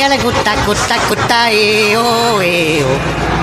che la cutta, cutta, cutta, e oh, e oh.